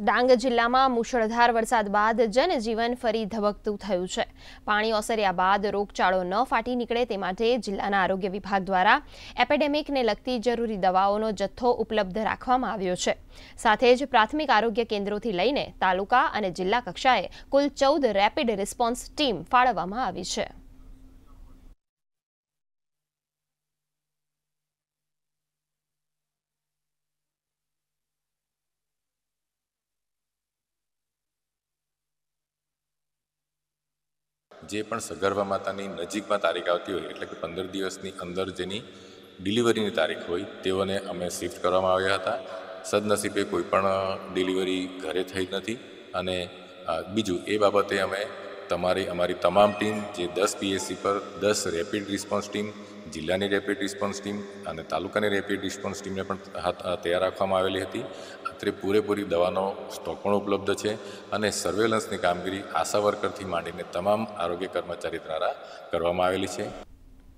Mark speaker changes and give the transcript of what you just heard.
Speaker 1: ડાંગ જિલ્લામાં મુશળધાર વરસાદ બાદ જનજીવન ફરી ધબકતું થયું છે. પાણી ઓસર્યા બાદ રોગચાળો ન ફાટી નીકળે તે માટે જિલ્લાના આરોગ્ય વિભાગ દ્વારા એપેડેમિકને લગતી જરૂરી દવાઓનો જથ્થો ઉપલબ્ધ રાખવામાં આવ્યો છે. સાથે જ પ્રાથમિક આરોગ્ય કેન્દ્રોથી લઈને તાલુકા અને જિલ્લા કક્ષાએ કુલ ચૌદ રેપિડ રિસ્પોન્સ ટીમ ફાળવવામાં આવી છે.
Speaker 2: જે પણ સગર્ભા માતાની નજીકમાં તારીખ આવતી હોય, એટલે કે પંદર દિવસની અંદર જેની ડિલિવરીની તારીખ હોય, તેઓને અમે શિફ્ટ કરવામાં આવ્યા હતા. સદનસીબે કોઈ પણ ડિલિવરી ઘરે થઈ નથી અને બીજું એ બાબતે અમે તમારી, અમારી તમામ ટીમ જે દસ પીએસસી પર દસ રેપિડ રિસ્પોન્સ ટીમ, જિલ્લાની રેપિડ રિસ્પોન્સ ટીમ અને તાલુકાની રેપિડ રિસ્પોન્સ ટીમને પણ તૈયાર રાખવામાં આવેલી હતી. અત્રે પૂરેપૂરી દવાનો સ્ટોક પણ ઉપલબ્ધ છે અને સર્વેલન્સની કામગીરી આશા વર્કરથી માંડીને તમામ આરોગ્ય કર્મચારી દ્વારા કરવામાં આવેલી છે.